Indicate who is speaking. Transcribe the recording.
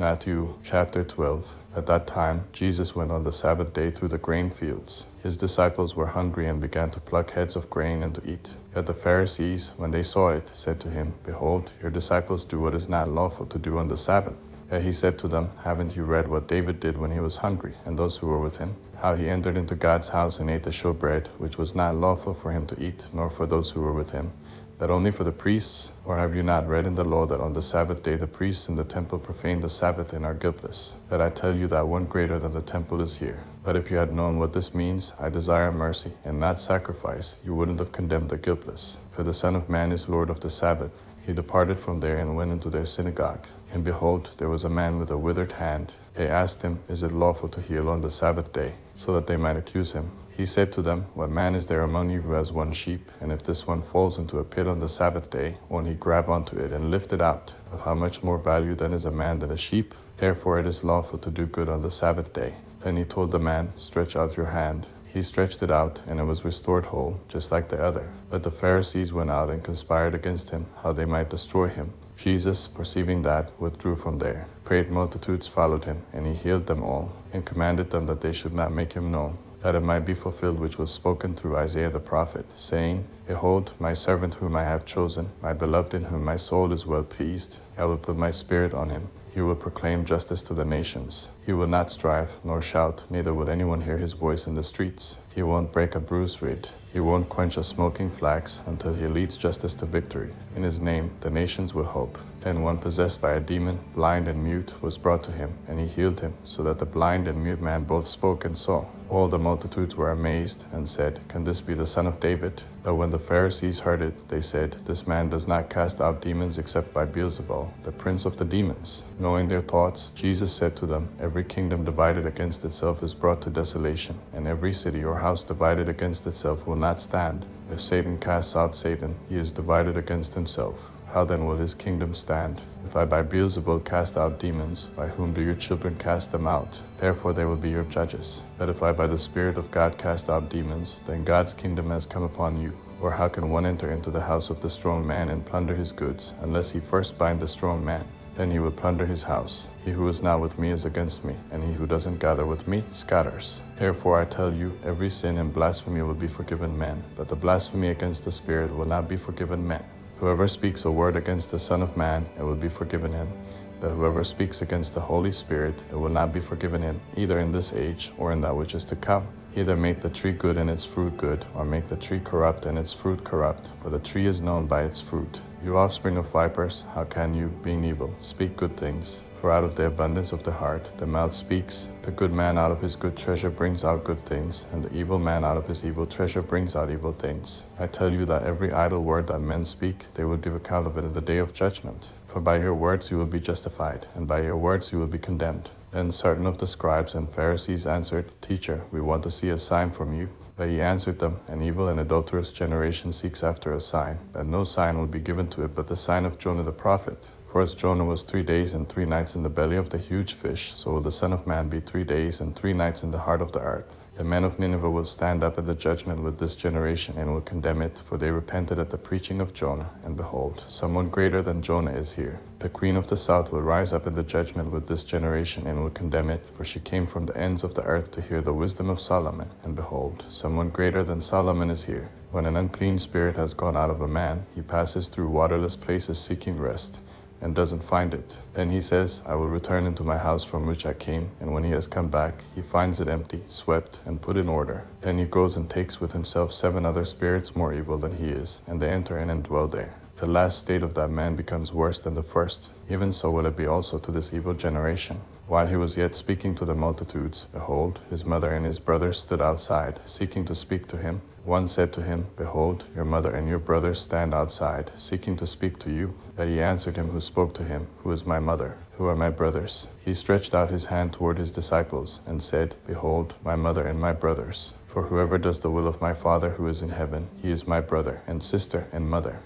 Speaker 1: Matthew chapter 12. At that time, Jesus went on the Sabbath day through the grain fields. His disciples were hungry and began to pluck heads of grain and to eat. Yet the Pharisees, when they saw it, said to him, Behold, your disciples do what is not lawful to do on the Sabbath. Yet he said to them, Haven't you read what David did when he was hungry, and those who were with him? How he entered into God's house and ate the showbread, which was not lawful for him to eat, nor for those who were with him, that only for the priests? Or have you not read in the law that on the Sabbath day the priests in the temple profane the Sabbath and are guiltless? That I tell you that one greater than the temple is here. But if you had known what this means, I desire mercy and not sacrifice, you wouldn't have condemned the guiltless. For the Son of Man is Lord of the Sabbath. He departed from there and went into their synagogue. And behold, there was a man with a withered hand. They asked him, Is it lawful to heal on the Sabbath day? So that they might accuse him. He said to them, What man is there among you who has one sheep, and if this one falls into a pit on the Sabbath day, won't he grab onto it and lift it out? Of how much more value then is a man than a sheep? Therefore it is lawful to do good on the Sabbath day. Then he told the man, Stretch out your hand. He stretched it out, and it was restored whole, just like the other. But the Pharisees went out and conspired against him, how they might destroy him. Jesus, perceiving that, withdrew from there. Great multitudes followed him, and he healed them all, and commanded them that they should not make him known that it might be fulfilled which was spoken through Isaiah the prophet, saying, Behold, my servant whom I have chosen, my beloved in whom my soul is well pleased. I will put my spirit on him. He will proclaim justice to the nations. He will not strive nor shout, neither will anyone hear his voice in the streets. He won't break a bruised reed. He won't quench a smoking flax until he leads justice to victory. In his name, the nations will hope. Then one possessed by a demon, blind and mute, was brought to him, and he healed him, so that the blind and mute man both spoke and saw. All the multitudes were amazed and said, Can this be the son of David? But when the Pharisees heard it, they said, This man does not cast out demons except by Beelzebul, the prince of the demons. Knowing their thoughts, Jesus said to them, Every kingdom divided against itself is brought to desolation, and every city or house divided against itself will not stand. If Satan casts out Satan, he is divided against himself. How then will his kingdom stand? If I by Beelzebul cast out demons, by whom do your children cast them out? Therefore they will be your judges. But if I by the Spirit of God cast out demons, then God's kingdom has come upon you. Or how can one enter into the house of the strong man and plunder his goods, unless he first bind the strong man? Then he will plunder his house. He who is not with me is against me, and he who doesn't gather with me scatters. Therefore I tell you, every sin and blasphemy will be forgiven men, but the blasphemy against the Spirit will not be forgiven men. Whoever speaks a word against the Son of Man, it will be forgiven him. But whoever speaks against the Holy Spirit, it will not be forgiven him, either in this age or in that which is to come. Either make the tree good and its fruit good, or make the tree corrupt and its fruit corrupt, for the tree is known by its fruit. You offspring of vipers, how can you, being evil, speak good things? For out of the abundance of the heart the mouth speaks. The good man out of his good treasure brings out good things, and the evil man out of his evil treasure brings out evil things. I tell you that every idle word that men speak, they will give account of it in the day of judgment. For by your words you will be justified, and by your words you will be condemned. Then certain of the scribes and Pharisees answered, Teacher, we want to see a sign from you. But he answered them, An evil and adulterous generation seeks after a sign, and no sign will be given to it but the sign of Jonah the prophet. For as Jonah was three days and three nights in the belly of the huge fish, so will the Son of Man be three days and three nights in the heart of the earth. The men of Nineveh will stand up at the judgment with this generation and will condemn it, for they repented at the preaching of Jonah. And behold, someone greater than Jonah is here. The queen of the south will rise up at the judgment with this generation and will condemn it, for she came from the ends of the earth to hear the wisdom of Solomon. And behold, someone greater than Solomon is here. When an unclean spirit has gone out of a man, he passes through waterless places seeking rest and doesn't find it. Then he says, I will return into my house from which I came. And when he has come back, he finds it empty, swept, and put in order. Then he goes and takes with himself seven other spirits more evil than he is, and they enter in and dwell there. The last state of that man becomes worse than the first. Even so will it be also to this evil generation. While he was yet speaking to the multitudes, behold, his mother and his brothers stood outside, seeking to speak to him. One said to him, Behold, your mother and your brothers stand outside, seeking to speak to you. But he answered him who spoke to him, Who is my mother? Who are my brothers? He stretched out his hand toward his disciples, and said, Behold, my mother and my brothers. For whoever does the will of my Father who is in heaven, he is my brother, and sister, and mother.